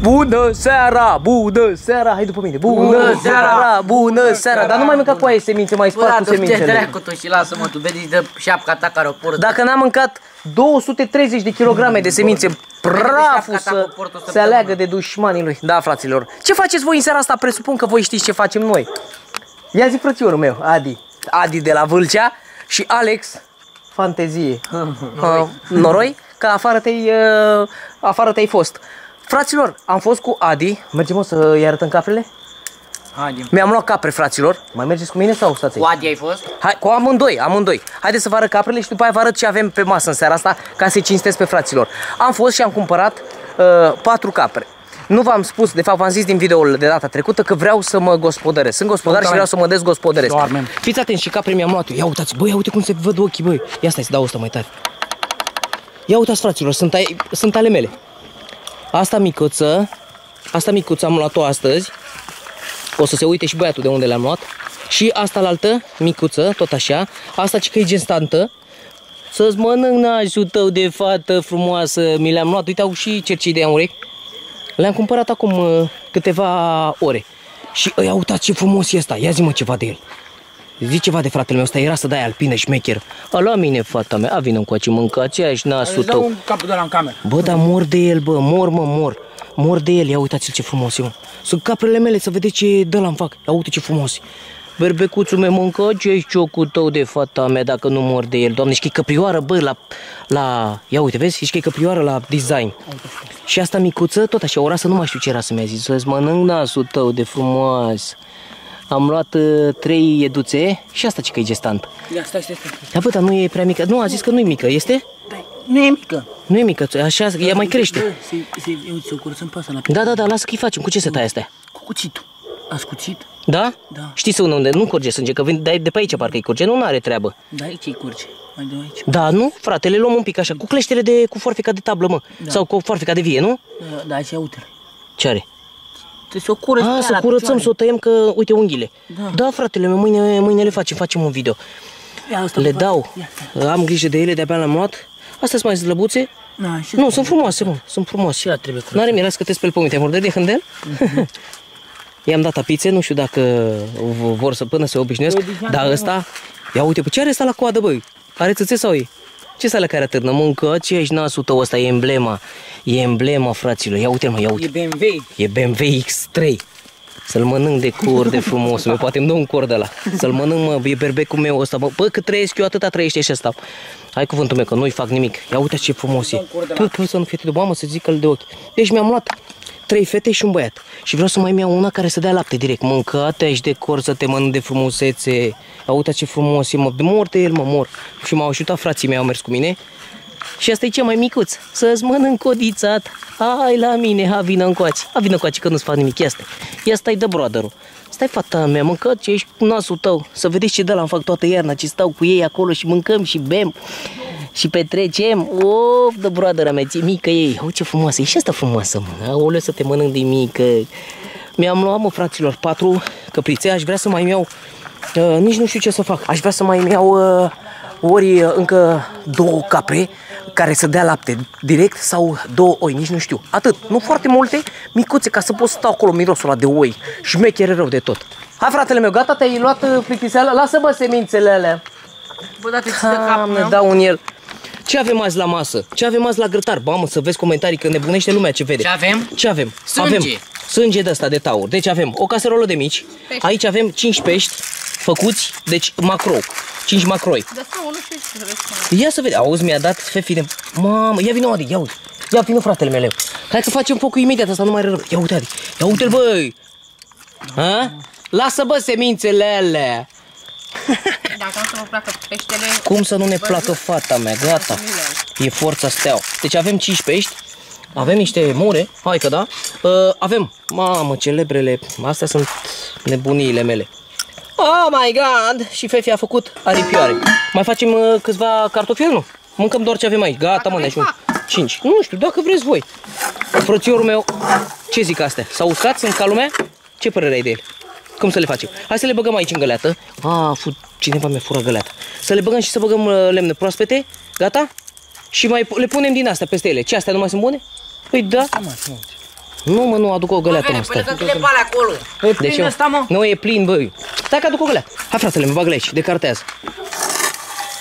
Bună seara, bună seara, hai după mine, bună, bună seara, bună seara, dar nu mai mânca cu aia semințe, mai spart cu Bă, te semințele. dracu tu și lasă-mă, tu vezi de șapca ta care o portă. Dacă n-am mâncat 230 de kilograme de semințe, praful șapca ta să cu portul se săptămână. aleagă de dușmanii lui. Da, fraților. Ce faceți voi în seara asta? Presupun că voi știți ce facem noi. Ia zi frățiorul meu, Adi. Adi de la Vâlcea și Alex, fantezie. noroi. noroi, că afară te-ai, uh, afară te-ai fost. Fraților, am fost cu Adi. Mergem o să îi arătăm caprele? Haide. Mi-am luat capre, fraților. Mai mergeți cu mine sau stați aici? Cu Adi ai fost? Hai, cu amândoi, amândoi. Haideți să vă arăt caprele și după aia vă arăt ce avem pe masă în seara asta ca să-i cinstesc pe fraților. Am fost și am cumpărat uh, patru capre. Nu v-am spus, de fapt v-am zis din videoul de data trecută că vreau să mă gospodăresc. Sunt gospodar și vreau să mă dezgospodăresc. Doarmem. Fiți atenți și capre mi-am luat eu. Ia uitați, băi, ia uite cum se văd ochii, băi. Ia stai să dau ăsta mai tare. Ia uitați, fraților, sunt, ai, sunt ale mele. Asta micuță, asta micuță am luat-o astăzi. O să se uite și băiatul de unde le-am luat. Și asta la altă, micuță, tot așa. Asta ce că e gestantă. Să-ți mănânc nașul tău de fată frumoasă. Mi le-am luat. Uite, au și cercii de urechi. Le-am cumpărat acum uh, câteva ore. Și ia uitați ce frumos e ăsta. Ia zi-mă ceva de el. Zi ceva de fratele meu ăsta, era să dai alpină șmecher. A la mine, fata mea, a vină încoace, mâncați aici nasul Îți dau tău. un capul de la în cameră. Bă, dar mor de el, bă, mor, mă, mor. Mor de el, ia uitați-l ce frumos e, mă. Sunt caprele mele, să vedeți ce de la fac. Ia uite ce frumos e. Berbecuțul meu, mâncă ce ești ciocul tău de fata mea dacă nu mor de el. Doamne, și că e căprioară, bă, la, la... Ia uite, vezi? Ești că e căprioară la design. Și asta micuță, tot așa, o rasă, nu mai știu ce rasă mi-a zis. Să-ți mănânc nasul tău de frumos. Am luat uh, trei eduțe și asta ce că e gestant. Ia, stai, stai, stai. Da, bă, dar nu e prea mică. Nu, a zis că nu e mică, este? Nu e mică. Nu e mică, așa, ea mai crește. Bă, se, se, uite, să o curățăm pe asta la Da, da, da, lasă că-i facem. Cu ce se taie astea? Cu cuțitul. Ați cuțit? Da? Da. Știți să unde nu curge sânge, că vin de, de pe aici parcă îi curge, nu are treabă. Da, aici îi curge. Mai de aici. Da, nu? Frate, le luăm un pic așa, cu cleștere de, cu forfica de tablă, mă. Da. Sau cu forfica de vie, nu? Da, da, aici uite Ce are? Trebuie să o curăț A, să curățăm, să o tăiem, că, uite, unghiile. Da. da fratele meu, mâine, mâine le facem, facem un video. Ia, asta Le pe dau, Ia, stai. am grijă de ele, de-abia le-am luat. Astea sunt mai slăbuțe. Da, și Nu, sunt frumoase, mă, sunt frumoase. Și ea trebuie curățat. N-are miras că te speli pe mine, te murdări de hândel? I-am dat apițe, nu știu dacă v- vor să până se obișnuiesc, obișnuiască, dar ăsta, ia uite, pe ce are ăsta la coadă, băi? Are țâțe sau e? Ce să care atârnă? Mâncă, ce ești nasul tău ăsta? E emblema. E emblema, fraților. Ia uite mă, ia uite. E BMW. E BMW X3. Să-l mănânc de cor de frumos, mă, poate îmi dă un cor de la. Să-l mănânc, mă, e berbecul meu ăsta, bă, bă, cât trăiesc eu, atâta trăiește și ăsta. Hai cuvântul meu, că nu-i fac nimic. Ia uite ce frumos e. Pă, pă, să nu fie de mamă, să zică de ochi. Deci mi-am luat trei fete și un băiat. Și vreau să mai iau una care să dea lapte direct. Mâncate aici de cor să te mănânc de frumusețe. Ia uite ce frumos e, mă, mor de el, mă, mor. Și m-au ajutat frații mei, au mers cu mine. Și asta e cea mai micuț. Să-ți mănânc codițat. Hai la mine, ha, vină încoace. Ha, vină încoace că nu-ți fac nimic. Ia stai. Ia stai de brother Stai, fata mea, mâncă ce ești cu nasul tău. Să vedeți ce de la fac toată iarna, ce stau cu ei acolo și mâncăm și bem și petrecem. Of, de brother mea, ți mică ei. Au, ce frumoasă. E și asta frumoasă, mă. Aoleu, să te mănânc de mică. Mi-am luat, mă, fraților, patru căprițe. Aș vrea să mai iau... Uh, nici nu știu ce să fac. Aș vrea să mai iau... Uh, ori uh, încă două capre care să dea lapte direct sau două oi, nici nu știu. Atât, nu foarte multe, micuțe, ca să pot să stau acolo mirosul ăla de oi. Șmechere rău de tot. Hai fratele meu, gata, te-ai luat uh, plictiseala? Lasă bă semințele alea. Bă, da, te ții de capul Doamne, meu. dau în el. Ce avem azi la masă? Ce avem azi la grătar? Mamă, să vezi comentarii că nebunește lumea ce vede. Ce avem? Ce avem? Sânge. Avem sânge de asta de taur. Deci avem o caserolă de mici. Pești. Aici avem 5 pești făcuți, deci macro. 5 macroi. Da, stau, nu știu ce trebuie să Ia să vedem. Auzi, mi-a dat fefi de... Mamă, ia vină, Adi, ia uite. Ia vină, fratele meu. Hai că facem focul imediat, asta nu mai rău. Ia uite, Adi. Ia uite-l, băi. Ha? Lasă, bă, semințele alea. Dacă nu să vă placă peștele... Cum să nu ne placă fata mea? Gata. E forța steaua. Deci avem 5 pești. Avem niște mure, hai că da. Uh, avem, mamă, celebrele, astea sunt nebuniile mele. Oh my god! Și Fefi a făcut aripioare. Mai facem uh, câțiva cartofiuri, nu? Mâncăm doar ce avem aici. Gata, mă, ne ajung. 5. Nu știu, dacă vreți voi. Frățiorul meu, ce zic astea? S-au uscat? Sunt ca lumea? Ce părere ai de ele? Cum să le facem? Hai să le băgăm aici în găleată. A, fu- cineva mi-a furat găleata. Să le băgăm și să băgăm uh, lemne proaspete. Gata? Și mai pu- le punem din astea peste ele. Ce, astea nu mai sunt bune? Păi da. Nu, mă, nu, aduc o găleată, mă, stai. Până le pale acolo. E De plin ce? ăsta, mă? Nu, e plin, băi. Stai că aduc o găleată. Hai, fratele, mă bagă aici, decartează.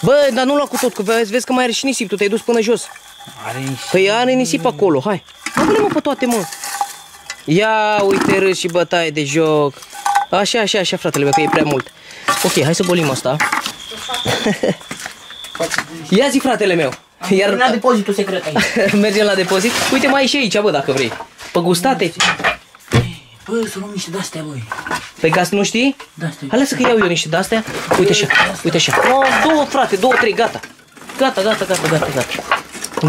Bă, dar nu lua cu tot, că vezi, vezi că mai are și nisip, tu te-ai dus până jos. Are niște... Păi are nisip acolo, hai. Bagă-le mă pe toate, mă. Ia, uite râs și bătaie de joc. Așa, așa, așa, fratele meu, că e prea mult. Ok, hai să golim asta. Ia zi, fratele meu. Iar La depozitul secret aici. mergem la depozit. Uite, mai e și aici, bă, dacă vrei. Pe gustate. Bă, să luăm niște de-astea, băi. Pe gaz nu știi? De-astea. Hai lasă că iau eu niște de-astea. Uite așa, uite așa. Oh, două, frate, două, trei, gata. Gata, gata, gata, gata, gata.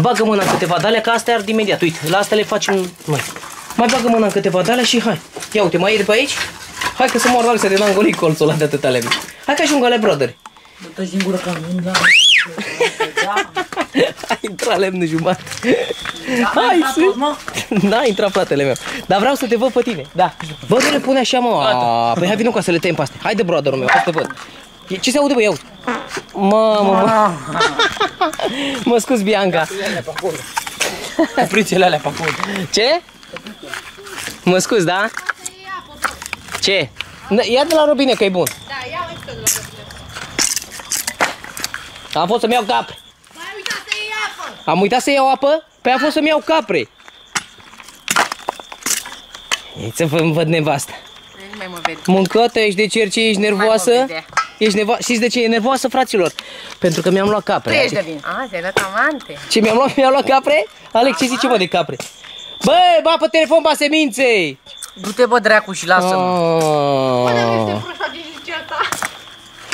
Bagă mâna în câteva dale, că astea ard imediat. Uite, la astea le facem noi. Mai bagă mâna în câteva dale și hai. Ia uite, mai e de pe aici? Hai că să moară Alexa de n-am golit colțul ăla de atâta lemn. Hai că ajung ale brother. Dă-ți din gură că am venit la... Ai intrat lemnul jumătate. Hai Da, să... tot, mă. N-a intrat fratele meu. Dar vreau să te văd pe tine. Da. Bă, nu le pune așa, mă. A, Păi hai vină cu să le tăiem pe astea. Haide, brotherul meu, hai să te văd. E- Ce se aude, bă, ia uite. Mamă, mă. Mă scuz, Bianca. Cuprițele alea pe acolo. Ce? Mă scuz, da? Ce? N- Ia de la robine că e bun. Da, ia uite de la Am fost să-mi iau capre. Mai uita să iei apă. Am uitat să iau apă? Păi am fost să-mi iau capre. Ei, să vă văd nevasta. Nu mai mă vede. Mâncătă, ești de cerci, ești nervoasă? Mai mă vede. Ești nervoasă? Știți de ce e nervoasă, fraților? Pentru că mi-am luat capre. Tu ești de vin. A, ți-ai dat amante. Ce mi-am luat? Mi-am luat capre? Alex, ce zice mă de capre? Bă, ba pe telefon, ba semințe! Du-te bă dracu și lasă-mă. Oh.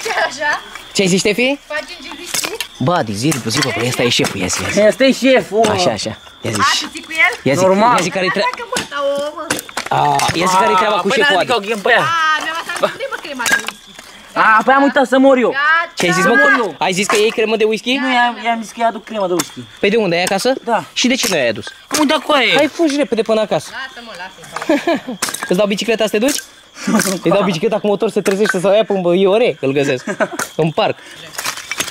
Ce așa? Ce ai zis, Ștefi? Faci îngelistii? Ba, de zi, zi, bă, bă, ăsta e șeful, ia zi, ia zi. Asta e șeful. Așa, așa. Ia zi. A, tu ții cu el? Ia zi, Normal. ia zi care-i treaba. Dacă mă, dau o, mă. Ia zi care-i treaba cu Păi șeful n-adică Adi. o chem pe ea. A, mi-am asta unde mă crema de whisky? A, păi am uitat să mor eu. Gata. Ce ai zis, Să mă? mor că- eu. Ai zis că iei cremă de whisky? Nu, i-am, i-am zis că îi aduc crema de whisky. Păi de unde, ai acasă? Da. Și de ce nu ai adus? Am uitat cu aia. Hai, fugi repede până acasă. Lasă-mă, lasă-mă. Îți dau bicicleta să te duci? Îți dau bicicleta cu motor să trezește să o ia până Iore, că îl găsesc, în parc.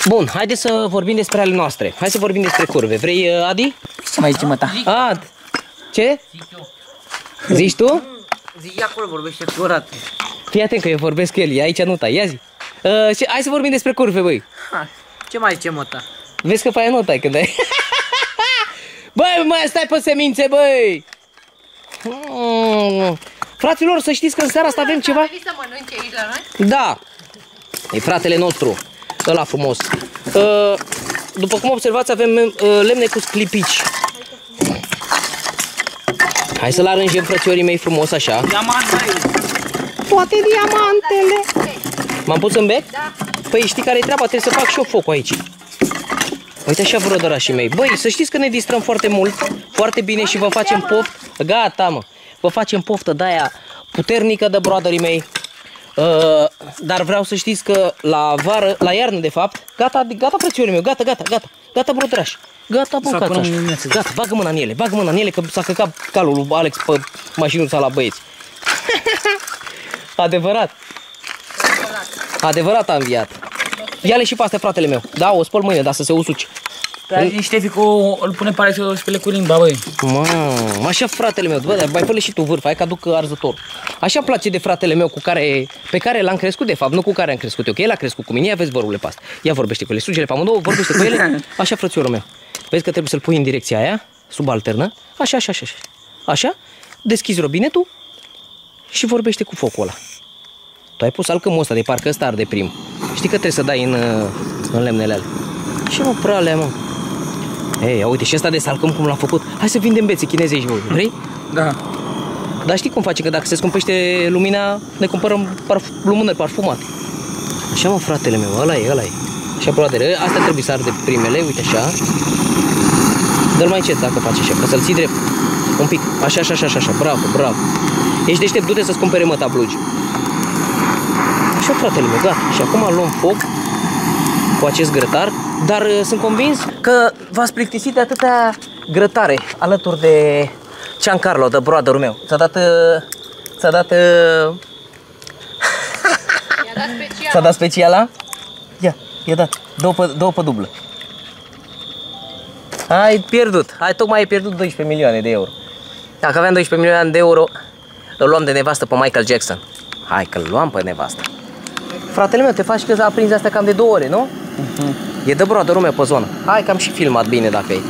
Bun, haideți să vorbim despre ale noastre. Hai să vorbim despre curve. Vrei, uh, Adi? Ce mai zice mă ta? Ad. Ce? Zici tu? Zi acolo, vorbește curat. Fii atent că eu vorbesc cu el, e aici nu tai, ia zi. Uh, ce, hai să vorbim despre curve, băi. Ce mai zice mă ta? Vezi că pe aia nu tai când ai... băi, mai stai pe semințe, băi! Mm. Fraților, să știți că în seara asta avem ceva... Ai venit să mănânci aici la noi? Da, e fratele nostru, ăla frumos. Uh, După cum observați, avem uh, lemne cu sclipici. Hai să-l aranjăm, frățiorii mei, frumos așa. Diamant mai Toate diamantele. M-am pus în bec? Da. Păi știi care e treaba? Trebuie să fac și eu focul aici. Uite așa vrădărașii mei. Băi, să știți că ne distrăm foarte mult, foarte bine și vă facem poftă. Gata, mă. Vă facem poftă de aia puternică de broaderii mei. Uh, dar vreau să știți că la vară, la iarnă de fapt, gata, gata frățiorii meu, gata, gata, gata, gata brădăraș. Gata, mâncați până așa. dimineață. Gata, bagă mâna în ele, bagă mâna în ele că s-a căcat calul lui Alex pe mașinuța la băieți. Adevărat. Adevărat a înviat. Ia-le și pe astea, fratele meu. Da, o spăl mâine, dar să se usuce. Pe aia niște fi cu... Îl pune pare să o spele cu limba, băi. Mamă, așa fratele meu, bă, dar mai fă și tu vârf, hai că aduc arzător. Așa îmi place de fratele meu cu care, pe care l-am crescut de fapt, nu cu care am crescut eu, că el a crescut cu mine, ia vezi vorbule pe asta. Ia vorbește cu ele, sugele pe amândouă, vorbește cu ele, așa frățiorul meu. Vezi că trebuie să-l pui în direcția aia, subalternă, așa, așa, așa, așa. Așa, deschizi robinetul și vorbește cu focul ăla. Tu ai pus alcămul ăsta de parcă ăsta arde prim. Știi că trebuie să dai în, uh, în lemnele alea. Ce mă, pralea, mă? Ei, ia uite, și ăsta de salcăm cum l-a făcut. Hai să vindem bețe chineze aici, voi. Vrei? Da. Dar știi cum face? Că dacă se scumpește lumina, ne cumpărăm parf- lumânări parfumate. Așa, mă, fratele meu, ăla e, ăla e. Așa, broadere, astea trebuie să arde primele, uite așa. Dă-l mai încet dacă faci așa, ca să-l ții drept. Un pic. Așa, așa, așa, așa, așa. Bravo, bravo. Ești deștept, du-te să-ți cumpere măta blugi. Așa, fratele meu, gata. Și acum luăm foc cu acest grătar, dar uh, sunt convins că v-ați plictisit de atâta grătare alături de Giancarlo, de brother meu. Ți-a dat... uh, Ți-a dat... uh, Ți-a dat special. Ți-a dat speciala? Ia, i-a dat. Două pe, două pe dublă. Ai pierdut. Ai tocmai ai pierdut 12 milioane de euro. Dacă aveam 12 milioane de euro, îl luam de nevastă pe Michael Jackson. Hai că îl luam pe nevastă. Fratele meu, te faci că a prins asta cam de două ore, nu? E de broadă lumea pe zonă. Hai că am și filmat bine dacă e.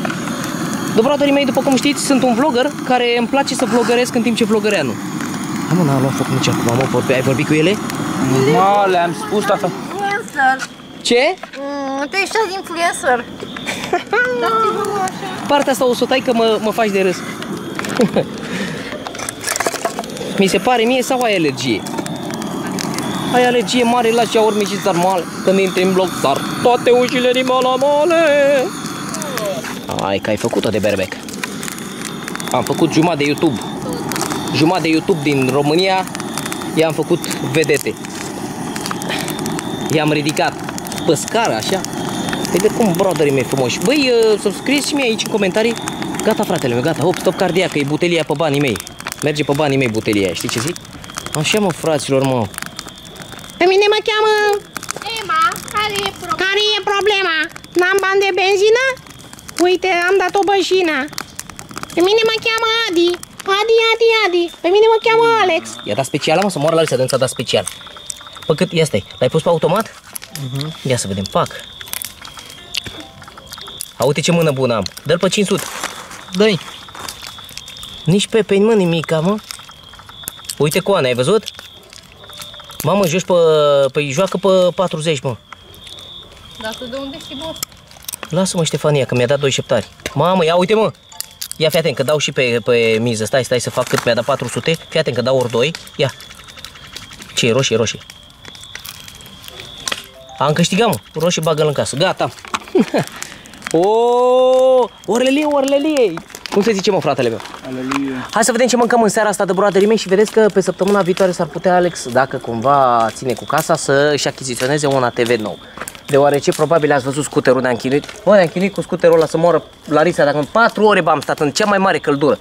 De broaderii mei, după cum știți, sunt un vlogger care îmi place să vlogăresc în timp ce vlogărea nu. Hai mă, n-a luat foc nici acum, mă, vorbi, ai vorbit cu ele? Mă, le-am spus tata. Influencer. Ce? Mm, tu ești influencer. Partea asta o să o tai că mă, mă faci de râs. Mi se pare mie sau ai alergie? Ai alergie mare la cea ori mici male Când intri în bloc, dar toate ușile din mala male Ai că ai făcut-o de berbec. Am făcut jumătate de YouTube. Jumătate de YouTube din România I-am făcut vedete. I-am ridicat pe scară, așa. Păi de cum, brotherii mei frumoși? Băi, uh, să scrieți și mie aici în comentarii. Gata, fratele meu, gata, hop, stop cardiac, e butelia pe banii mei. Merge pe banii mei butelia aia, știi ce zic? Așa mă, fraților, mă Pe mine mă cheamă... Emma, care e problema? Care e problema? N-am bani de benzină? Uite, am dat o bășină. Pe mine mă cheamă Adi. Adi, Adi, Adi. Pe mine mă cheamă Alex. I-a dat special, mă, să moară la Alisa, dânsa a dat special Pă cât, ia stai, l-ai pus pe automat? Ia să vedem, fac A, uite ce mână bună am Dă-l pe 500 Dă-i. Nici pe pe mă, nimica, mă Uite coana, ai văzut? Mamă, joci pe, pe, joacă pe 40, mă Dar tu de unde știi, bă? Lasă-mă, Ștefania, că mi-a dat doi șeptari. Mamă, ia uite, mă! Ia, fii atent, că dau și pe, pe miză. Stai, stai să fac cât mi-a dat 400. Fii atent, că dau ori 2. Ia. Ce e roșie, roșie. Am câștigat, mă. Roșie bagă în casă. Gata. o, orlelie, orlelie. Cum se zice, mă, fratele meu? Aleluia. Hai să vedem ce mâncăm în seara asta de broaderii mei și vedeți că pe săptămâna viitoare s-ar putea Alex, dacă cumva ține cu casa, să își achiziționeze un ATV nou. Deoarece probabil ați văzut scuterul ne-am chinuit. Mă, ne-am chinuit cu scuterul ăla să moară Larisa, dacă în 4 ore am stat în cea mai mare căldură.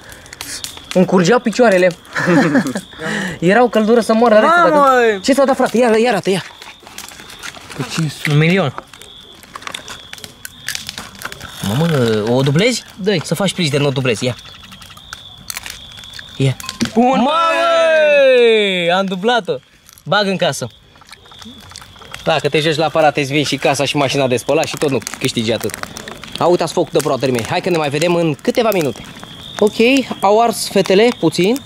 Îmi curgeau picioarele. Erau căldură să moară Larisa. Mamă! Dacă... Ce s-a dat, frate? Ia, ia arată, ia. Cu 500. Un milion. Mamă, o dublezi? dă Să faci plici de nu dublezi, ia. Ia. Bun, Mamă! Am dublat-o. Bag în casă. Dacă te joci la aparat, îți vin și casa și mașina de spălat și tot nu câștigi atât. A, uitați foc de broaderii mei. Hai că ne mai vedem în câteva minute. Ok, au ars fetele puțin.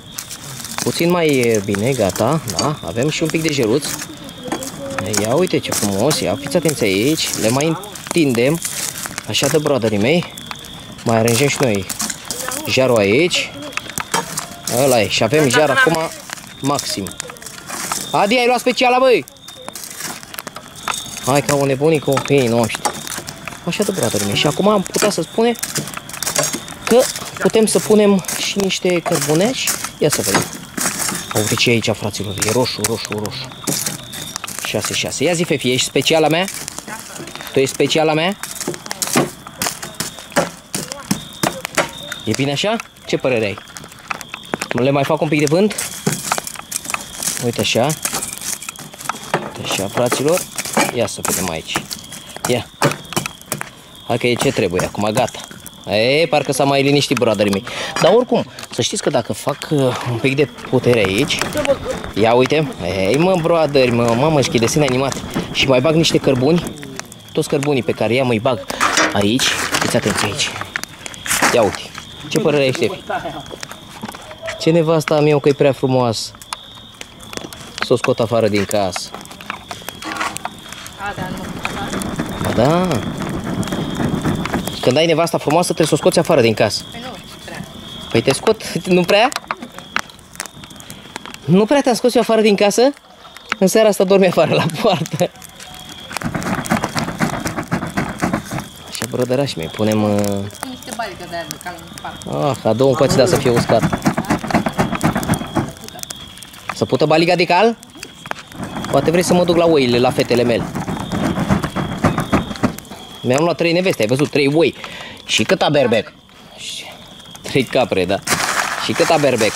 Puțin mai e bine, gata, da, avem și un pic de jeruț. Ia uite ce frumos, ia fiți atenți aici, le mai întindem. Așa de broaderii mei. Mai aranjăm și noi jarul aici. Ăla e. Și avem jar acum maxim. Adi, ai luat speciala, băi! Hai ca o nebunii copiii noștri. Așa de broaderii mei. Și acum am putea să spune că putem să punem și niște cărbuneci. Ia să vedem. Uite ce e aici, fraților. E roșu, roșu, roșu. 6, 6. Ia zi, Fefi, ești speciala mea? Tu ești speciala mea? E bine așa? Ce părere ai? Le mai fac un pic de vânt? Uite așa. Uite așa, fraților. Ia să vedem aici. Ia. Hai că e ce trebuie acum, gata. E, parcă s-a mai liniștit broaderii mei. Dar oricum, să știți că dacă fac uh, un pic de putere aici, ia uite, ei mă broaderi, mă, mamă, și desene animate. Și mai bag niște cărbuni, toți cărbunii pe care i-am îi bag aici. Fiți atenți aici. Ia uite, ce părere ai, Ștefi? Ce nevasta am eu că e prea frumoasă. Să o scot afară din casă. A, da, nu. Ba da. Când ai nevasta frumoasă, trebuie să o scoți afară din casă. Păi nu, prea. Păi te scot, nu prea? Nu prea te-am scos eu afară din casă? În seara asta dormi afară la poartă. Așa, brădărași mei, punem... Uh... Sunt niște balică de aia de cal în parc. Ah, a două încoace, dar să fie uscat. Să pută baliga de cal? Poate vrei să mă duc la oile, la fetele mele. Mi-am luat trei neveste, ai văzut? Trei oi. Și cât berbec? Și- Trei capre, da. Și cât berbec?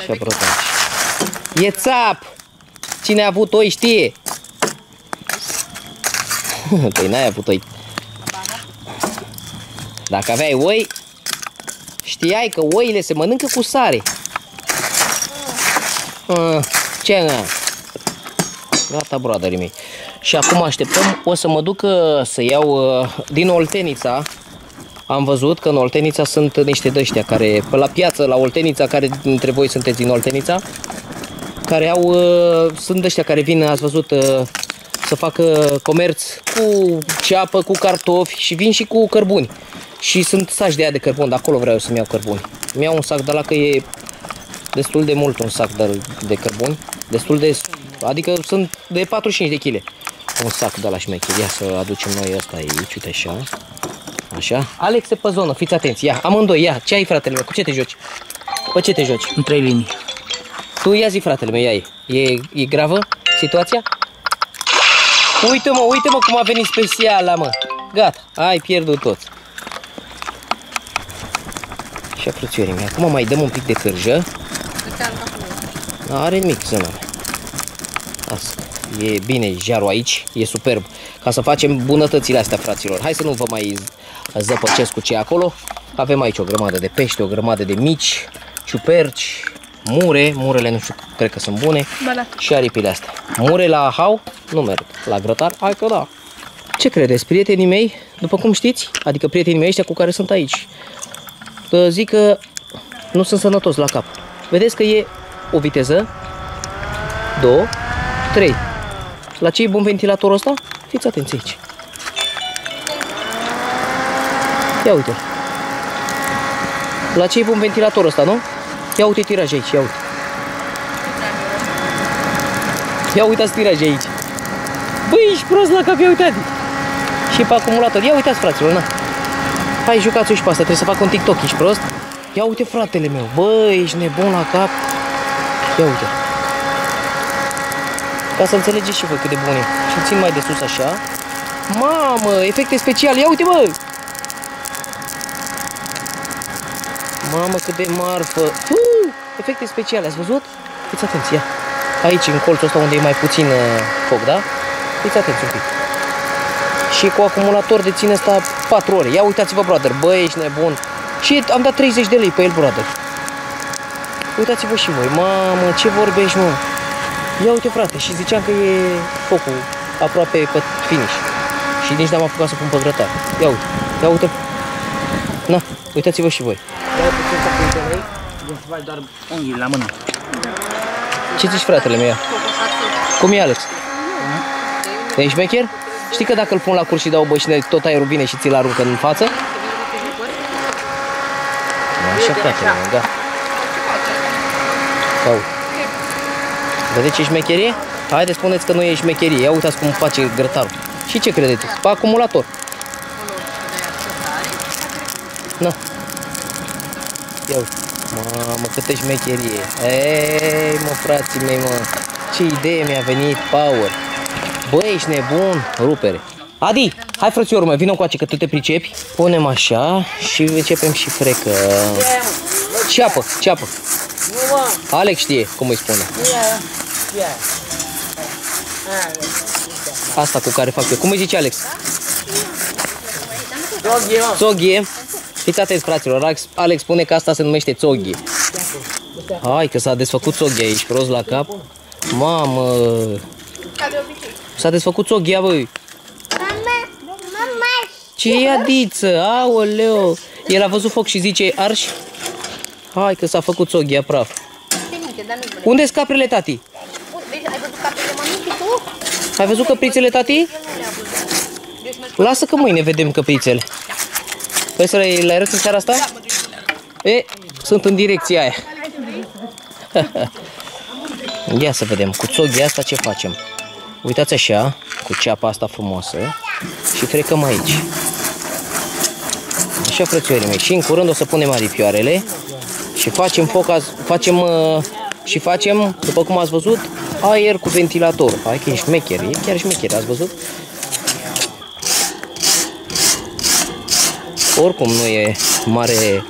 Și brotaci. E țap! Cine a avut oi știe. Păi n-ai avut oi. Dacă aveai oi, Știai că oile se mănâncă cu sare. Ah, ce mă? Gata, broaderii mei. Și acum așteptăm, o să mă duc uh, să iau uh, din Oltenița. Am văzut că în Oltenița sunt niște dăștia care, pe la piață, la Oltenița, care dintre voi sunteți din Oltenița, care au, uh, sunt ăștia care vin, ați văzut, uh, să facă comerț cu ceapă, cu cartofi și vin și cu cărbuni. Și sunt saci de aia de cărbuni, de acolo vreau eu să-mi iau cărbuni. Mi iau un sac de la că e destul de mult un sac de, de cărbuni, destul de, adică sunt de 45 de kg. Un sac de la șmecher, ia să aducem noi ăsta aici, uite așa. Așa. Alex e pe zonă, fiți atenți, ia, amândoi, ia, ce ai fratele meu, cu ce te joci? Pe ce te joci? În trei linii. Tu ia zi fratele meu, ia -i. E, e gravă situația? Uite mă, uite mă cum a venit speciala mă. Gata, ai pierdut tot. Și frățiorii mei, acum mai dăm un pic de cârjă. Are nimic zâna mea. Asta. E bine jarul aici, e superb. Ca să facem bunătățile astea, fraților. Hai să nu vă mai zăpăcesc cu ce e acolo. Avem aici o grămadă de pește, o grămadă de mici, ciuperci, mure. Murele nu știu, cred că sunt bune. Ba da. Și aripile astea. Mure la hau nu merg. La grătar, hai că da. Ce credeți, prietenii mei, după cum știți, adică prietenii mei ăștia cu care sunt aici, că zic că nu sunt sănătos la cap. Vedeți că e o viteză, două, trei. La ce e bun ventilatorul ăsta? Fiți atenți aici. Ia uite La ce e bun ventilatorul ăsta, nu? Ia uite tiraj aici, ia uite. Ia uitați tiraj aici. Băi, ești prost la cap, ia uitați. Și pe acumulator. Ia uitați, fraților, na. Hai, jucați-o și pe asta, trebuie să fac un TikTok, ești prost? Ia uite, fratele meu. Băi, ești nebun la cap. Ia uite. Ca să înțelegeți și voi cât de bun e. Și țin mai de sus așa. Mamă, efecte speciale. Ia uite, bă! Mamă, cât de marfă. Uh, efecte speciale, ați văzut? Fiți atenți, ia. Aici, în colțul ăsta unde e mai puțin uh, foc, da? Fiți atenți un pic. Și cu acumulator de ține asta 4 ore. Ia uitați-vă, brother, bă, ești nebun. Și am dat 30 de lei pe el, brother. Uitați-vă și voi. Mamă, ce vorbești, mă? Ia uite, frate, și ziceam că e focul aproape pe finish. Și nici n-am apucat să pun pe grătar. Ia uite, ia uite. Na, uitați-vă și voi. Dar putem să pun lei? Să faci doar unghii la mână. Ce zici, fratele meu? Cum e, Alex? Ești șmecher? Știi că dacă îl pun la curs și dau bășine, tot aerul vine și ți-l aruncă în față? Așa, fratele meu, da. Ia uite. Vedeți ce șmecherie? Haideți, spuneți că nu e șmecherie. Ia uitați cum face grătarul. Și ce credeți? Pe acumulator. Na. Ia uite. Mamă, câtă șmecherie. Ei, mă, frații mei, mă. Ce idee mi-a venit, Power. Băi, ești nebun. Rupere. Adi, hai frățiorul meu, vină încoace că tu te pricepi. Punem așa și începem și frecă. Ceapă, ceapă. Alex știe cum îi spune. Asta cu care fac eu. Cum îi zice Alex? Țoghie. Fiți atenți, fraților. Alex, Alex spune că asta se numește țoghie. Hai că s-a desfăcut țoghie aici, prost la cap. Mamă. S-a desfăcut țoghia, băi. Ce e adiță? Aoleo. El a văzut foc și zice arș. Hai că s-a făcut țoghia praf. Unde sunt caprele, tati? Ai văzut capele mămică tu? Ai văzut căprițele, tati? Lasă că mâine vedem căprițele. Păi să le, le arăți în seara asta? E, sunt în direcția aia. Ia să vedem, cu țoghia asta ce facem? Uitați așa, cu ceapa asta frumoasă și frecăm aici. Așa, frățiorii mei. Și în curând o să punem aripioarele și facem foc, azi- facem uh, și facem, după cum ați văzut, aer cu ventilator. Hai că e șmecher, e chiar șmecher, ați văzut? Oricum nu e mare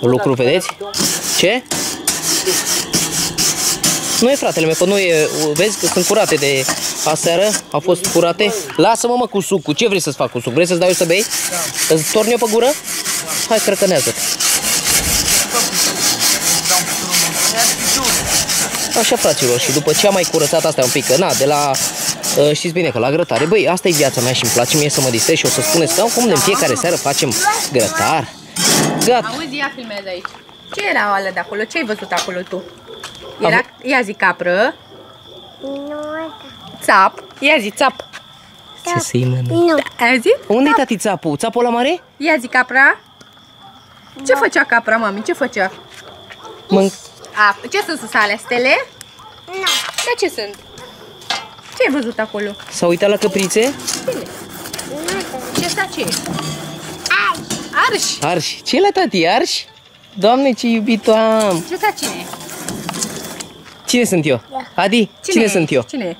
lucru, vedeți? Ce? Nu e fratele meu, că nu e, vezi că sunt curate de aseară, au fost curate. Lasă-mă mă cu sucul, ce vrei să-ți fac cu suc? Vrei să-ți dau eu să bei? Da. Îți torn eu pe gură? Da. Hai, crăcănează Așa, fraților, și după ce am mai curățat asta un pic, că na, de la Uh, știți bine că la grătare, băi, asta e viața mea și îmi place mie să mă distrez și o să spuneți că cum de fiecare seară facem grătar. Gata. Auzi, ia filmele aici. Ce erau alea de acolo? Ce ai văzut acolo tu? Era, ia zi capră, țap, ia zi țap. Ce să-i mănânc? Ai zis? Unde-i tati țapul? Țapul la mare? Ia zi capra. Ce făcea capra, mami? Ce făcea? Mânc. A, ce sunt sus alea? Stele? Nu. Dar ce sunt? Ce ai văzut acolo? S-a uitat la căprițe? Ce asta ce? Arși. Arși? Arși. Ce e la tati? Arși? Doamne, ce iubito am! Ce asta cine? Cine sunt eu? Adi, cine, e? sunt eu? Cine e?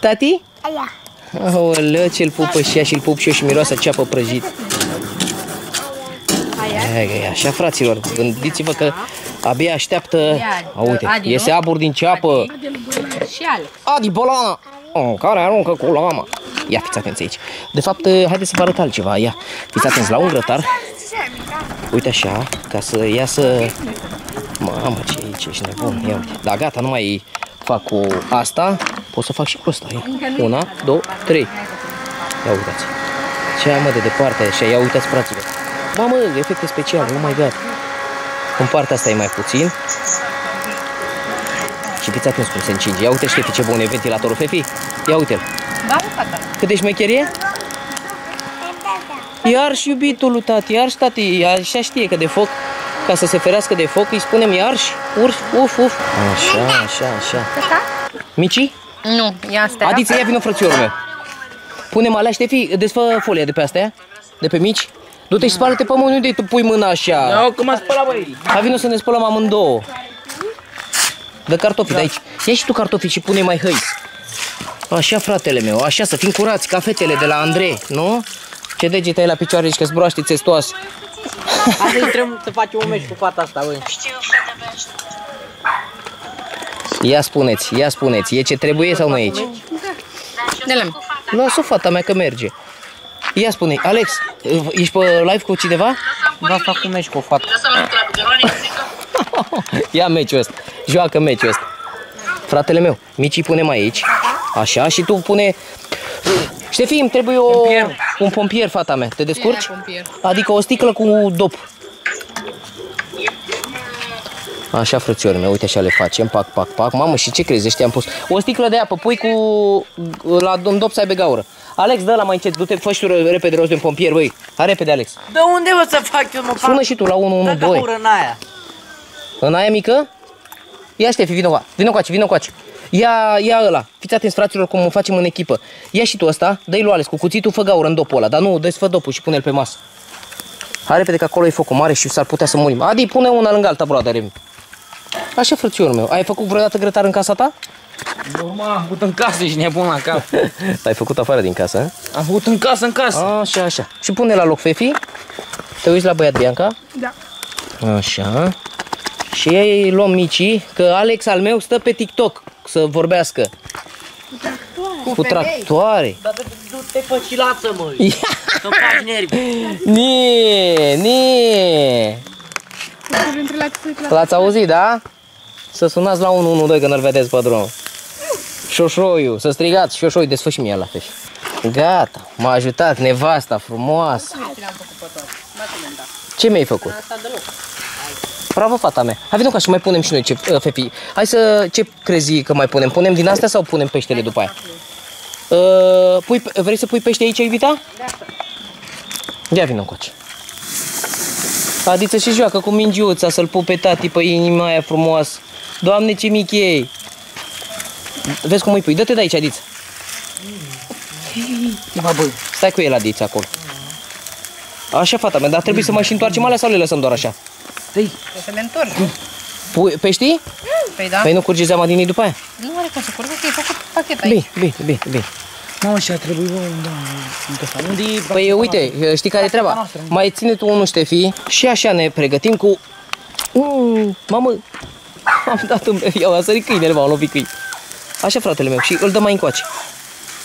Tati? Aoleu, ce-l pupă și ea și-l pup și eu și miroase a ceapă prăjit. Aia. E, e, Așa, fraților, gândiți-vă că abia așteaptă... Ia, A, uite, Adi, nu? iese abur din ceapă. Și ale. Adi Bolana! Oh, care aruncă cu lama. Ia, fiți atenți aici. De fapt, haideți să vă arăt altceva. Ia, fiți atenți la un grătar. Uite așa, ca să iasă... Mamă, ce e, ce ești nebun. Ia uite. Da, gata, nu mai fac cu asta. Pot să fac și cu asta. Ia. Una, două, trei. Ia uitați. Ce am mă de departe așa. Ia uitați, fraților. Mamă, efecte speciale. Oh my god. În partea asta e mai puțin. Și fiți atenți cum se încinge. Ia uite, Ștefi, ce bun e ventilatorul, Fefi. Ia uite-l. Da, fata. Cât de șmecherie? Iar și iubitul lui tati, iar și tati, așa știe că de foc, ca să se ferească de foc, îi spunem iar și urf, uf, uf. Așa, așa, așa. Asta? Mici? Nu, ia asta. Adiță, ia vină frățiorul meu. Punem alea, Ștefi, desfă folia de pe astea, de pe mici. Du-te și spală-te pe mâini, unde tu pui mâna așa? Ia că m-a spălat, băi. Hai vină să ne spălăm amândouă. Dă cartofi de aici. Ia și tu cartofi și pune mai hăi. Așa, fratele meu, așa, să fim curați, ca fetele de la Andrei, nu? Ce degete ai la picioare și că zbroaște țestoase. Hai să intrăm să facem un meci cu fata asta, băi. Ia spuneți, ia spuneți, e ce trebuie sau nu e aici? De la Lasă fata mea că merge. Ia spune, Alex, ești pe live cu cineva? Da, fac un meci cu o fată. Ia meciul ăsta, joacă meciul ăsta. Fratele meu, micii punem aici, așa, și tu pune... Ștefi, îmi trebuie o... Pompier. un pompier, fata mea, te descurci? pompier. Adică o sticlă cu dop. Așa, frățiorii mei, uite așa le facem, pac, pac, pac. Mamă, și ce crezi, ăștia am pus? O sticlă de apă, pui cu... la un dop să aibă gaură. Alex, dă la mai încet, du-te, fă și tu repede rost de un pompier, băi. Hai repede, Alex. De unde vă să fac eu, mă? Sună și tu la 112. Dă gaură în aia. În aia mică? Ia Ștefi, vină coace, vină coace, vină coace. Ia, ia ăla. Fiți atenți, fraților, cum o facem în echipă. Ia și tu ăsta, dă-i lui Alex cu cuțitul, fă gaură în dopul ăla, dar nu, desfă dopul și pune-l pe masă. Hai repede că acolo e focul mare și s-ar putea să murim. Adi, pune una lângă alta, broadere. Așa, frățiorul meu. Ai făcut vreodată grătar în casa ta? Nu, mă, am făcut în casă, ești nebun la cap. L-ai făcut afară din casă, a? Am făcut în casă, în casă. Așa, așa. Și pune la loc, Fefi. Te uiți la băiat, Bianca? Da. Așa. Și ei luăm micii, că Alex al meu stă pe TikTok să vorbească. Cu tractoare. Dar du-te pe cilață, măi. Să faci nervi. Nie, nie. L-ați auzit, da? Să sunați la 112 când îl vedeți pe drum. Șoșoiu, să strigați, șoșoi, desfă și mie la fefi. Gata, m-a ajutat nevasta frumoasă. Ce mi-ai făcut? Bravo, fata mea. Hai, vină ca și mai punem și noi ce, uh, Fefi. Hai să, ce crezi că mai punem? Punem din astea sau punem peștele după aia? Uh, pui, vrei să pui pește aici, iubita? Ia vină încoace. Adiță și joacă cu mingiuța să-l pupe tati pe inima aia frumoasă. Doamne, ce mic e! Vezi cum îi pui? Dă-te de aici, Adiță. Ceva, băi. Stai cu el, Adiță, acolo. Așa, fata mea, dar trebuie să mai și întoarcem alea sau le lăsăm doar așa? Dă-i. Să le întorci. Pui, peștii? Păi da. Păi nu curge zeama din ei după aia? Nu are cum să curgă, că e făcut pachet aici. Bine, bine, bine, bine. Mamă, și a trebuit, bă, da, uite asta. Unde e? Păi uite, știi care e treaba? Mai ține tu unul, Ștefi, și așa ne pregătim cu... Mm, mamă, am dat în... Iau, a sărit câinele, m-au lovit câini. Așa, fratele meu, și îl dă mai încoace.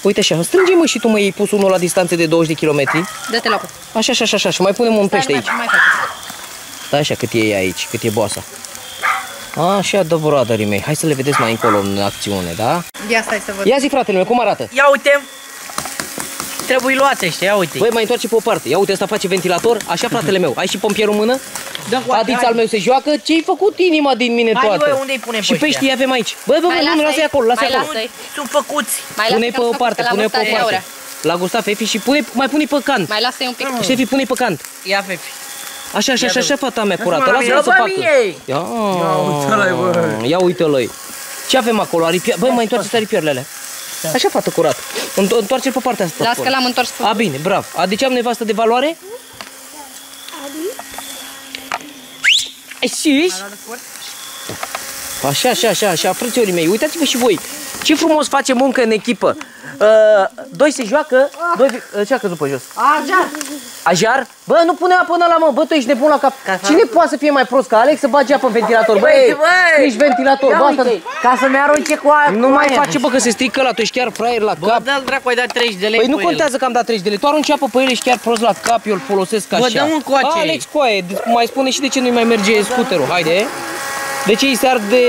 Uite așa, strânge mă și tu mă, ai pus unul la distanță de 20 de kilometri. Dă-te la cu. Așa, așa, așa, așa, și mai punem un pește aici. Mai faci. Da, așa, cât e aici, cât e boasa. Așa, dă broaderii mei. Hai să le vedeți mai încolo în acțiune, da? Ia stai să văd. Ia zi, fratele meu, cum arată? Ia uite. Trebuie luați ăștia, ia uite. Băi, mai întoarce pe o parte. Ia uite, ăsta face ventilator. Așa, fratele meu. Ai și pompierul în mână? Dă cu Adiț al meu se joacă. Ce-ai făcut inima din mine Hai, toată? băi, unde-i punem Și pe ăștia? peștii avem aici. Băi, bă, bă, Mai nu, nu, lasă-i. lasă-i acolo, lasă-i Mai acolo. lasă-i. Sunt făcuți. Mai Pune-i lasă pe că o am parte, făcut pune-i la pe o gustat parte. Aurea. La gustat Fefi și pune, mai pune pe cant. Mai lasă-i un pic. Ștefi, pune pe cant. Ia, Fefi. Așa, așa, așa, așa, fata mea curată. Ia, Lasă-mă să bă, facă. mie! Ia, uite-l-ai, bă. Ia uite-l Ce avem acolo? Aripia... Băi, mai întoarce aripioarele alea. Așa, fată curată. Înt- Întoarce pe partea asta. Las că l-am întors pe... A, bine, bravo. A, deci am nevastă de valoare? Și? Așa, așa, așa, așa, frățiorii mei, uitați-vă și voi. Ce frumos face muncă în echipă. Uh, doi se joacă, doi... Uh, ce a căzut pe jos? Ajar. Ajar? Bă, nu pune apă până la mă, bă, tu ești nebun la cap. Cine poate să fie mai prost ca Alex să bage apă în ventilator? Băi, Uite, băi! ești ventilator, Ia bă, asta... uite, ca să-mi arunce cu aia. Nu cu mai aia. face, bă, că se strică la tu ești chiar fraier la Bă, cap. dă-l dracu, ai dat 30 de lei Păi nu pe el. contează că am dat 30 de lei, tu arunci apă pe ele și chiar prost la cap, eu îl folosesc așa. Bă, dă-mă încoace. Alex, coaie, de- mai spune și de ce nu-i mai merge scuterul, haide. De ce îi se arde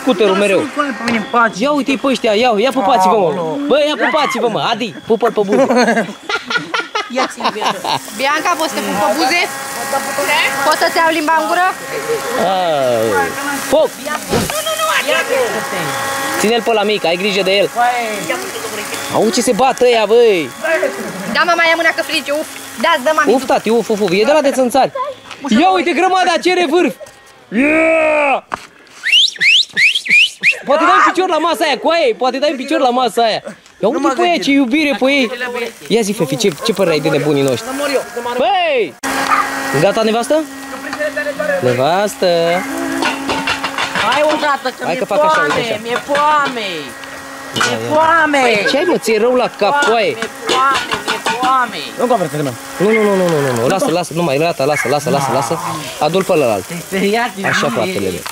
scuterul mereu? Lasă-l cu aia pe mine în pace. Ia uite-i pe ăștia, ia, ia pupați-vă, mă. Aoleu. Bă, ia pupați-vă, mă, Adi, pupă-l pe buze. Ia-ți-l viață. Bianca, poți să te pun pe buze? Poți să-ți iau limba în gură? Ah, Foc! Ține-l pe la mic, ai grijă de el. Au ce se bat ăia, băi. Da, mama, ia mâna că frige, uf. Da, dă mami. Uf, tati, uf, uf, uf, e de la de țânțari. Ia uite grămada, cere vârf. Yeah! Poate dai un picior la masa aia, coaie, poate dai un picior la masa aia. Ia uite pe ea, ce iubire pe ei. Ia zi, Fefi, ce, ce părere ai de nebunii noștri? Să mor eu, să mă Băi! Gata, nevastă? Nevastă! Hai odată, că Hai mi-e că fac așa, uite foame, așa. mi-e foame. Mi-e foame. Ce ai, mă, ți-e rău la cap, coaie? Mi-e foame, mi-e foame. Nu cu fratele meu. Nu, nu, nu, nu, nu, nu, nu, lasă, lasă, nu mai, gata, lasă, lasă, lasă, lasă. Adu-l pe ălalt. Te-ai speriat? Așa, fratele meu.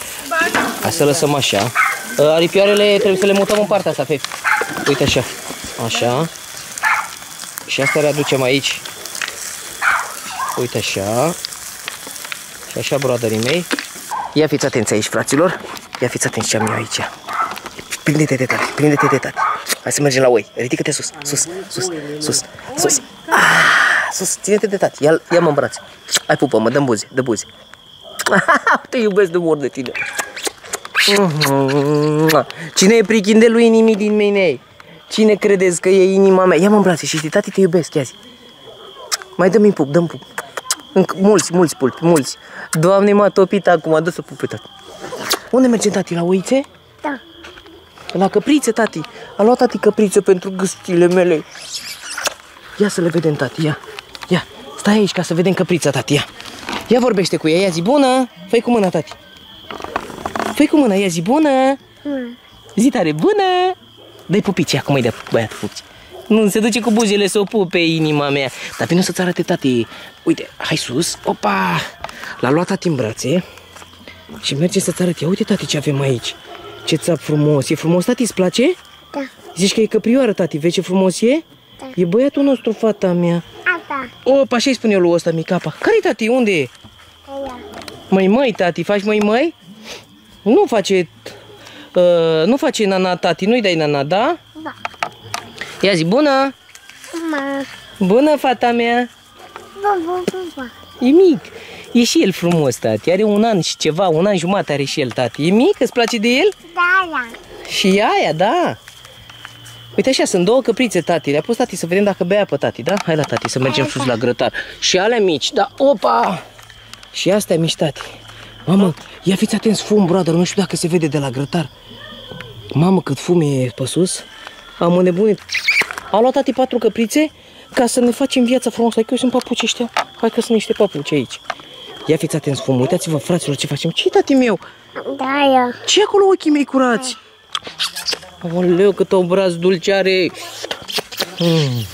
Hai să lăsăm așa. Uh, Aripioarele trebuie să le mutăm în partea asta, Fefi. Uite așa. Așa. Și asta le aducem aici. Uite așa. Și așa, broaderii mei. Ia fiți atenți aici, fraților. Ia fiți atenți ce am eu aici. Prinde-te de tati, prinde-te de tati. Hai să mergem la oi. Ridică-te sus, sus, sus, sus, sus. Ah, sus, ține-te de tati. Ia, ia-mă în brațe. Hai, pupă-mă, dă-mi buze, dă buze. Te iubesc de mor de tine. Cine e prichindelul inimii din mine? Cine credeți că e inima mea? Ia-mă în brațe și zi, tati, te iubesc, ia zi. Mai dă-mi pup, dă-mi pup. Înc- mulți, mulți pulpi, mulți. Doamne, m-a topit acum, dă să pup pe tati. Unde merge tati, la oițe? Da. La căprițe, tati. A luat tati căprițe pentru gâstile mele. Ia să le vedem, tati, ia. Ia, stai aici ca să vedem căprița, tati, ia. Ia vorbește cu ea, ia zi bună. Făi cu mâna, tati. Făi cu mâna, ia zi bună. Zi tare, bună. Dă-i pupici, acum îi dă băiat pupici. Nu, se duce cu buzele să o pupe inima mea. Dar vine să-ți arate, tati. Uite, hai sus. Opa! L-a luat tati în brațe și merge să-ți arate. Ia uite, tati, ce avem aici. Ce țap frumos. E frumos, tati, îți place? Da. Zici că e căprioară, tati. Vezi ce frumos e? Da. E băiatul nostru, fata mea. Asta. Opa, așa-i spune eu lui ăsta, micapa. Care-i, tati? Unde e? Aia. Măi, măi, tati, faci măi, măi? Nu face... Uh, nu face nana, tati, nu-i dai nana, da? Da. Ia zi, bună! Ma. Bună, fata mea! Bă, bă, bă, bă. E mic. E și el frumos, tati. Are un an și ceva, un an jumate are și el, tati. E mic? Îți place de el? Da, da. Și aia, da. Uite așa, sunt două căprițe, tati. Le-a pus tati să vedem dacă bea pe tati, da? Hai la tati să mergem sus la grătar. Și alea mici, da, opa! Și astea mici, tati. Mamă, ia fiți atenți, fum, brother, nu știu dacă se vede de la grătar. Mamă, cât fum e pe sus. Am înnebunit. A luat tati patru căprițe ca să ne facem viața frumoasă. Hai că eu sunt papuci ăștia. Hai că sunt niște papuci aici. Ia fiți atenți, fum, uitați-vă, fraților, ce facem. ce tati meu? Da, aia. ce acolo ochii mei curați? Aoleu, cât obraz dulce are. Mm.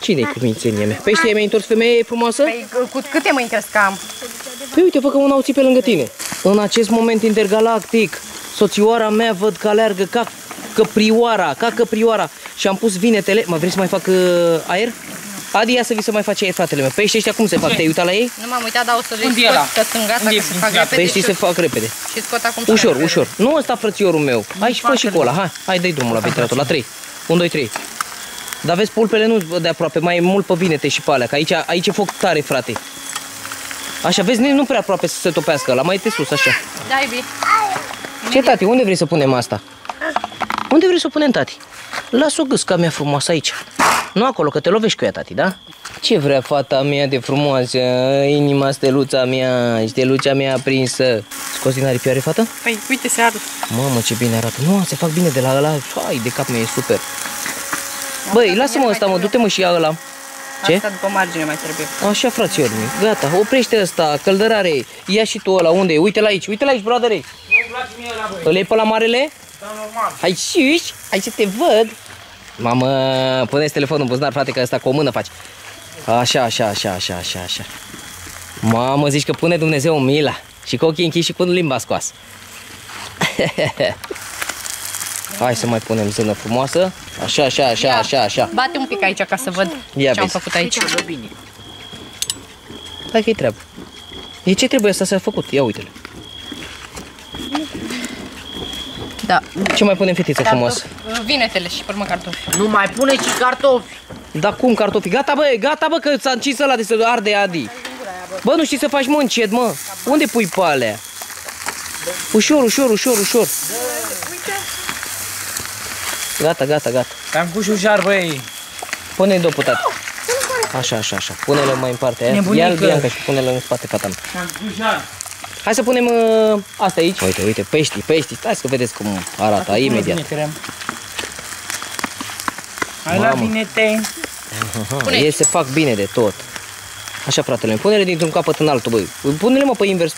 Cine-i cu mințenia mea? Pește, ai mai întors femeie frumoasă? Păi, cu câte mâini crezi că am? Păi uite, fă că un auții pe lângă tine. În acest moment intergalactic, soțioara mea văd că alergă ca căprioara, ca căprioara. Și am pus vinetele. Mă vrei să mai fac uh, aer? Adi, ia să vii să mai faci ei, fratele meu. Pești ăștia cum se fac? Te-ai uitat la ei? Nu m-am uitat, dar o să le Unde e scot, ăla? că sunt gata, Unde e că se fac gata? repede Peștii și, se fac repede. și scot acum Ușor, și ușor. Nu ăsta, frățiorul meu. Hai și fă și cu ăla. Hai, hai, dă drumul la ventilator. La 3. 1, 2, 3. Dar vezi, pulpele nu de aproape, mai e mult pe vinete și pe alea, că aici, aici e foc tare, frate. Așa, vezi, nu prea aproape să se topească la mai te sus, așa. Da, iubi. Ce, tati, unde vrei să punem asta? Unde vrei să o punem, tati? Lasă-o gâsca mea frumoasă aici. Nu acolo, că te lovești cu ea, tati, da? Ce vrea fata mea de frumoasă, inima steluța mea, steluța mea aprinsă. Scoți din aripioare, fată? Păi, uite, se arată. Mamă, ce bine arată. Nu, se fac bine de la ăla. Hai, de cap meu, e super. Băi, lasă-mă ăsta, mă, du-te mă și ia ăla. Ce? Asta după margine mai trebuie. Așa, frațior, mi. Gata, oprește ăsta, căldărare. Ia și tu ăla, unde e? Uite la aici, uite la aici, broadere. Îl iei pe la marele? Da, normal. Hai șiș hai să te văd. Mamă, puneți telefonul în buzunar, frate, că ăsta cu o mână faci. Așa, așa, așa, așa, așa, așa. Mamă, zici că pune Dumnezeu mila. Și cu ochii închiși și cu limba scoasă. Hai să mai punem zână frumoasă. Așa, așa, așa, așa, așa. Bate un pic aici ca să văd Ia ce am vezi. făcut aici. Hai că-i treabă. E ce trebuie să s-a făcut? Ia uite-le. Da. Ce mai punem fetiță frumoasă? Vinetele și pe urmă cartofi. Nu mai pune și cartofi. Da cum cartofi? Gata bă, gata bă că s-a încins ăla de să arde Adi. Bă, nu știi să faci mă încet, mă. Unde pui pe alea? Ușor, ușor, ușor, ușor. Gata, gata, gata. Am pus și șușar, băi. Pune-i două putate. Așa, așa, așa. Pune-le mai în partea aia. Nebunică. Ia-l Bianca și pune-le în spate, fata mea. Am pus șușar. Hai să punem uh, asta aici. Uite, uite, pești, pești. Stai să vedeți cum arată imediat. Hai la Mamă. vinete. Aha, ei se fac bine de tot. Așa, fratele meu, pune-le dintr-un capăt în altul, băi. Pune-le, mă, pe invers.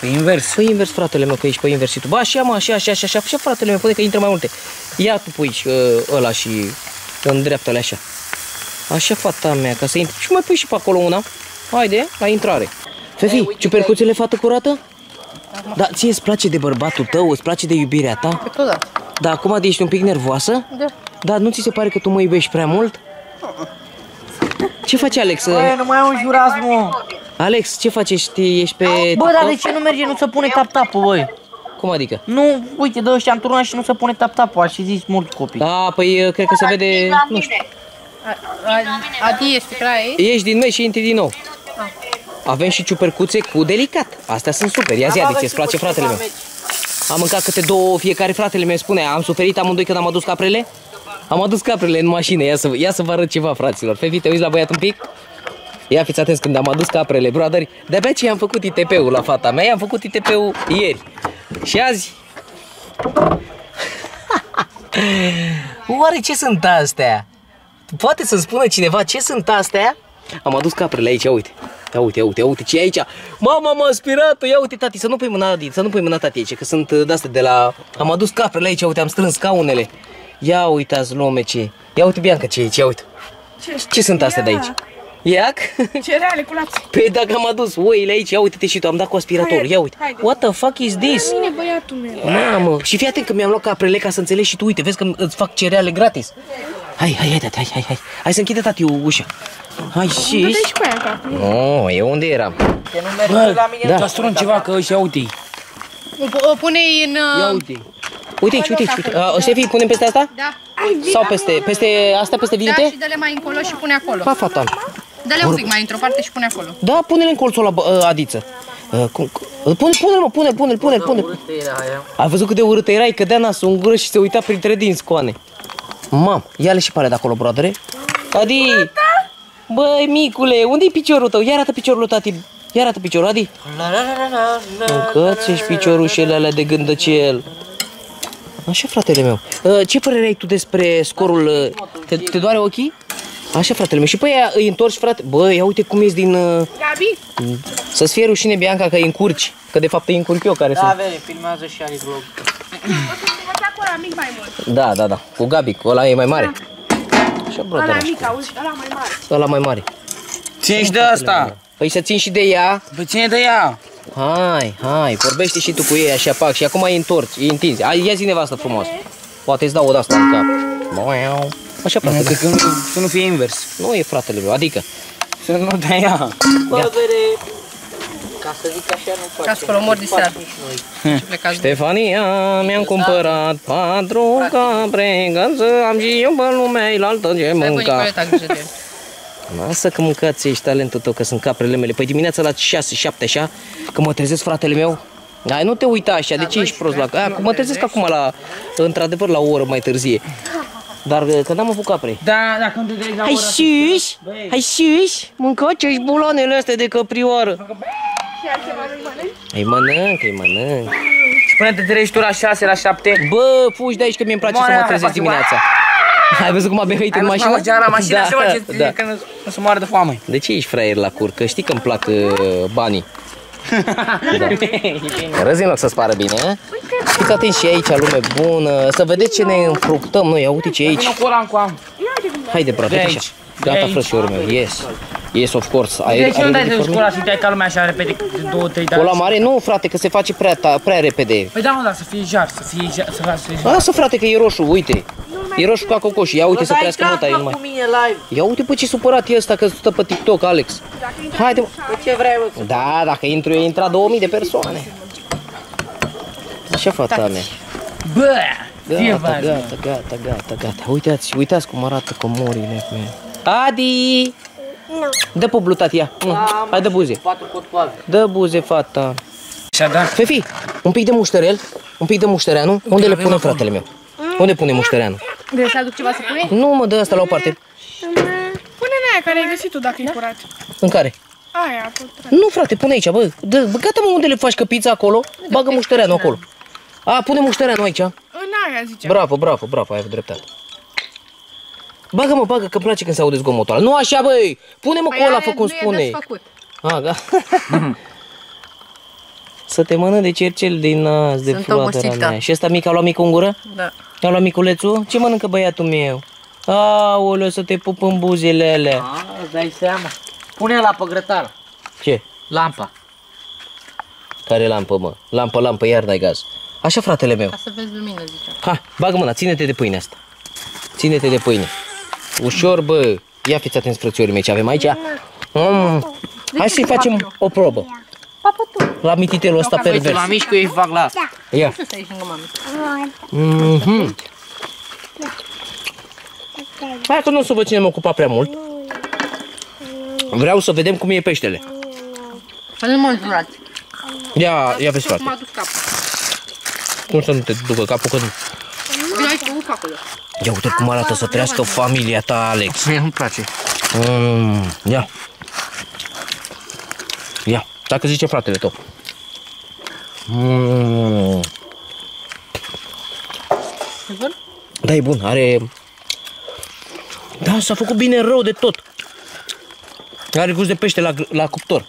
Pe invers. Pe invers, fratele meu, că ești pe invers și tu. Ba, așa, mă, așa, așa, așa, așa, așa, fratele meu, pune că intră mai multe. Ia tu pui și, uh, ăla și în dreapta așa. Așa, fata mea, ca să intri. Și mai pui și pe acolo una. Haide, la intrare. Fefi, ciupercuțele, fată curată? Da, ție îți place de bărbatul tău, îți place de iubirea ta? Câteodată. Da, acum de ești un pic nervoasă? Da. Da, nu ți se pare că tu mă iubești prea mult? Ce faci, Alex? Băi, nu mai înjurați, mă. Alex, ce faci? Ești, ești pe... Bă, dar de ce nu merge, nu se pune tap-tap-ul, băi? Cum adică? Nu, uite, de ăștia am turnat și nu se pune tap-tap-ul, aș fi zis mult copii. Da, păi uh, cred că se vede... Nu știu. Adi este crai aici? Ieși din meci și intri din nou. Avem și ciupercuțe cu delicat. Astea sunt super. Ia zi, Adi, îți place fratele meu? Am mâncat câte două fiecare fratele meu spune. Am suferit amândoi când am adus caprele? Am adus caprele în mașină. Ia să, ia să vă arăt ceva, fraților. Fevi, te uiți la băiat un pic? Ia fiți atenți când am adus caprele, broaderi. De-abia ce am făcut ITP-ul la fata mea. I-am făcut ITP-ul ieri. Și azi... Oare ce sunt astea? Poate să-mi spună cineva ce sunt astea? Am adus caprele aici, ia uite. Ia uite, ia uite, ia uite ce e aici. Mama m-a aspirat Ia uite, tati, să nu pui mâna, Adi, să nu pui mâna, tati, aici, că sunt uh, de-astea de la... Am adus caprele aici, uite, am strâns scaunele. Ia uitați, lume, ce e. Ia uite, Bianca, ce e aici, ia uite. Ce, ce sunt astea de aici? Iac? Cereale cu lapte. Păi dacă am adus oile aici, ia uite-te și tu, am dat cu aspirator, ia uite. What the fuck is this? Bine, băiatul meu. Mamă, și fii atent că mi-am luat caprele ca să înțelegi și tu, uite, vezi că îți fac cereale gratis. Hai, hai, hai, tati, hai, hai, hai. Hai să închide tati ușa. Hai și... Dă-te și cu aia în cap. Oh, e unde eram? Că nu merge la mine. Da. Da, strun ceva că ăștia, uite O, o pune în... Ia uh, uite. Uite aici, uite aici, uite. Uh, Ștefi, punem peste asta? Da. Sau peste, peste asta, peste Da, vinete? și dă-le mai încolo și pune acolo. Ha, fata. Dă-le un pic mai într-o parte și pune acolo. Da, pune-le în colțul la uh, adiță. Uh, cum, uh, pune, pune-l, mă, pune, pune, pune, pune. Ai văzut cât de urâtă era? Îi cădea nasul în gură și se uita printre dinți coane. Mam, ia-le și pe alea de acolo, broadere. Adi! Băi, micule, unde-i piciorul tău? Ia arată piciorul lui tati. Ia arată piciorul, Adi. Încăți-și piciorușele alea de gândăcel. Așa, fratele meu. Uh, Ce părere ai tu despre scorul? uh, Te, te doare ochii? Așa, fratele meu. Și pe aia îi întorci, frate. Bă, ia uite cum ești din... uh, Gabi, Să-ți fie rușine, Bianca, că îi încurci. Că de fapt îi încurc eu care Da, sunt. vede, filmează și Ali vlog. învăța cu ăla mic mai mult. Da, da, da. Cu Gabi, cu ăla e mai mare. Așa, bro, Ăla da, mic, auzi, ăla mai mare. ăla mai mare. Țin și de asta. Păi să țin și de ea. Păi ține de ea. Hai, hai, vorbește și tu cu ei așa, pac. Și acum îi întorci, îi întinzi. Hai, ia zi nevastă frumos. Poate îți dau o de-asta în cap. Boiau. Așa, frate. Adică nu, să nu fie invers. Nu e fratele meu, adică. Să nu dai ea. Bă, bere, ca să zic așa, nu face. Ca să omor diseară. Hm. Și plecați. Ștefania, mi-am cumpărat patru capre, ca să am și eu pe lumea ilaltă ce Hai, bă, mânca. Nicoleta, grijă de el. Lasă că mâncați, ești talentul tău, că sunt caprele mele. Păi dimineața la 6-7 așa, că mă trezesc fratele meu. Ai, nu te uita așa, de ce ești prost la... A, mă trezesc acum la, într-adevăr, la o oră mai târzie. Dar uh, că n-am avut capre. Da, dacă nu te treci la Hai ora... sus, hai sus, mâncați aici bulanele astea de căprioară. Îi mănânc, îi mănânc. Și până te treci tu la 6, la 7... Bă, fugi de aici că mi-e place să mă Moare, trezesc face dimineața. Ai văzut cum a behăit în Ai mașină? mașină? la mașină, da, așa face, da. că nu, nu se moară de foame. De ce ești fraier la cur? Că știi că îmi plac uh, banii. Da. Râzi în loc să-ți pară bine, eh? Fiți atenți și aici, lume bună. Să vedeți ce ne înfructăm noi. Ia uite ce e aici. Vino cu ăla cu am. Haide, brate, De uite aici. așa. De Gata, aici. frățiorul meu. Yes. Yes, of course. Ai, De ce nu ai dai ready de for me? școala și te ai ca lumea așa repede, de două, trei dată? Cola mare? Nu, frate, că se face prea, ta, prea repede. Păi da, mă, dar să fie jar, să fie jar, să faci... Lasă, frate, că e roșu, uite. E roșu ca cocoș. Ia uite să trăiască mult ai mă, numai. cu mine live. Ia uite pe ce supărat e ăsta că stă pe TikTok, Alex. Haide, mă. Pe ce vrei, mă? Da, dacă intru eu, intra 2000 de persoane. Așa, fata mea. Bă! Fie Gata, vază. gata, gata, gata, gata. Uitați, uitați cum arată comorile mele. Adi! Nu. Dă pe blutat, ia. Nu. Hai, dă buze. Patru potpoave. Dă buze, fata. Așa, da. Fefi, un pic de mușterel, un pic de muștereanu. Unde le pune fratele meu? Unde pune muștereanu? Vrei să aduc ceva să pui? Nu mă dă asta la o parte. Pune în aia care ai găsit tu dacă e curat. În care? Aia, putrat. Nu, frate, pune aici, bă. Dă, bă gata, mă, unde le faci căpița acolo? Bagă muștereanu acolo. A, pune muștereanu aici. În aia, zice. Bravo, bravo, bravo, ai avut dreptate. Bagă mă, bagă, că îmi place când se aude zgomotul ăla. Nu așa, băi! Pune-mă cu ăla, fă cum spune. Păi Nu e desfăcut. A, da. Să te mănânc de cercel din nas, de Sunt fluatera obosită. mea. Și ăsta mic a luat mic în gură? Da. A luat miculețul? Ce mănâncă băiatul meu? Aoleu, să te pup în buzele alea. A, îți dai seama. Pune la pe grătar. Ce? Lampa. Care lampă, mă? Lampă, lampă, iar dai gaz. Așa, fratele meu. Ca să vezi lumină, zice. Ha, bagă mâna, ține-te de pâine asta. Ține-te de pâine. Ușor, bă. Ia fiți atenți, frățiorii mei, ce avem aici. Mm. Hai să-i facem o probă. La mititelul ăsta Uite, pervers. la mișcu ei fac la... Ia. Nu stai aici lângă mami. Mhm. Hai că nu o să vă ținem ocupat prea mult. Vreau să vedem cum e peștele. Să nu mă înjurați. Ia, ia vezi, frate. M-a dus capul. Cum să nu te ducă capul? Că... Vino aici cu ufa acolo. Ia uite cum arată să trăiască familia ta, Alex. Mie nu-mi place. Mm, ia. Ia. Dacă zice fratele tău. Mm. E bun? Da, e bun. Are... Da, s-a făcut bine rău de tot. Are gust de pește la, la cuptor.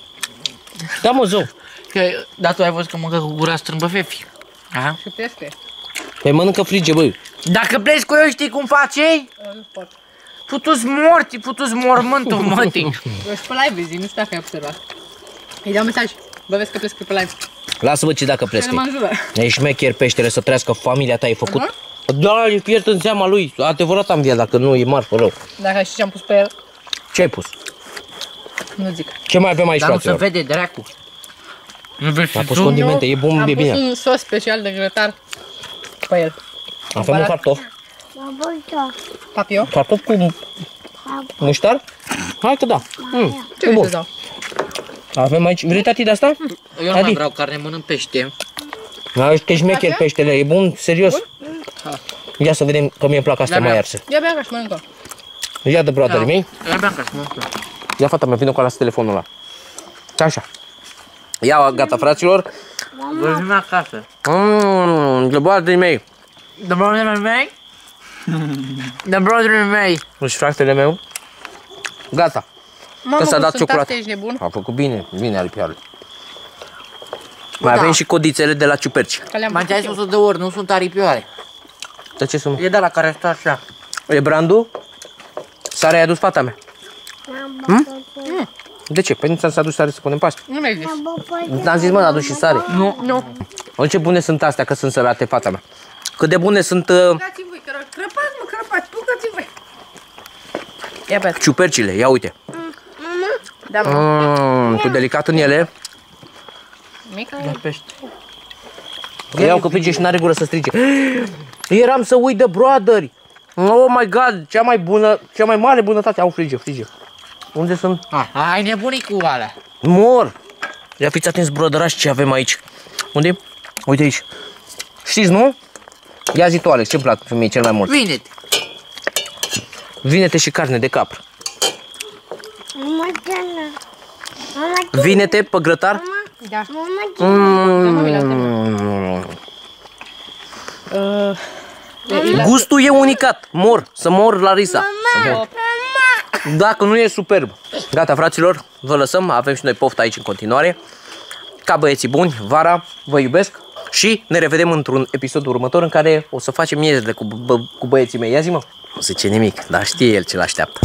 Da, mă, zău. Că, dar tu ai văzut că mănâncă cu gura strâmbă fefi. Aha. Și peste. Păi mănâncă frige, băi. Dacă pleci cu eu, știi cum faci ei? Putu-ți morți, putu-ți mormântul, mătii. Eu și pe live, zi, nu știu dacă ai observat. Îi dau mesaj. Bă, vezi că plesc pe live. Lasă-vă ce dacă Să ne plescă. mă înjură. E șmecher peștele să trăiască familia ta, ai făcut? Da, e fiert în seama lui. Adevărat am via dacă nu e marfă rău. Dacă știi ce am pus pe el, Ce ai pus? nu zic. Ce mai avem aici, Dar nu se fraților? vede dracu. Nu vezi A și pus tu? condimente, e bun, am e pus bine. un sos special de grătar pe el. Avem un cartof. Papio. Cartof cu muștar? Hai că da. Mm, Ce e vrei bun. să dau? Avem aici, vrei tati de asta? Eu nu Adi. mai vreau carne, mănânc pește. Da, ești șmecher peștele, e bun, serios? Ia să vedem că mie-mi plac astea Da, mai da. arse. Ia bea caș și mănâncă. Ia de brother mei. Eu aveam caș să mănânc. Ia fata mea, vină cu alas telefonul ăla. Așa. Ia, gata, fraților. Vă acasă. Mmm, de brother mei. The brother mei? The brother mei. Și fratele meu. Gata. Mamă, s-a cum dat sunt ciocolat. astea, ești nebun? A făcut bine, bine aripioarele. Mai avem și codițele de la ciuperci. Că le-am M-am pus zis eu. 100 de ori, nu sunt aripioare. De ce sunt? E de la care stă așa. E brandul? Sare ai adus fata mea? Hm? De ce? Păi nu ți-am să adus sare să punem paște. Nu mi-ai zis. N-am zis, mă, adus și sare. Nu. Nu. O, ce bune sunt astea, că sunt sărate, fata mea. Cât de bune sunt... Uh... Pucați voi, că crăpați, mă, crăpați, pucați voi. Ia pe Ciupercile, ia uite. Da, mă. Mm, cu delicat în ele. Mică. Iau că plânge și n-are gură să strige. Eram să uit de brother. Oh my god, cea mai bună, cea mai mare bunătate. Au frige, frige. Unde sunt? Ah, ai nebunit cu alea. Mor! Ia fiți atenți, brotherași, ce avem aici. Unde? Uite aici. Știți, nu? Ia zi tu, Alex, ce-mi plac femeii cel mai mult? Vine-te. Vinete și carne de capră. Vinete pe grătar? Da. Mm. Gustul e unicat. Mor, să mor la risa. Să mor. Dacă nu e superb. Gata, fraților, vă lăsăm. Avem și noi poftă aici în continuare. Ca băieții buni, vara, vă iubesc. Și ne revedem într-un episod următor în care o să facem miezele cu, bă, cu băieții mei. Ia zi mă. Nu zice nimic, dar știe el ce l-așteaptă.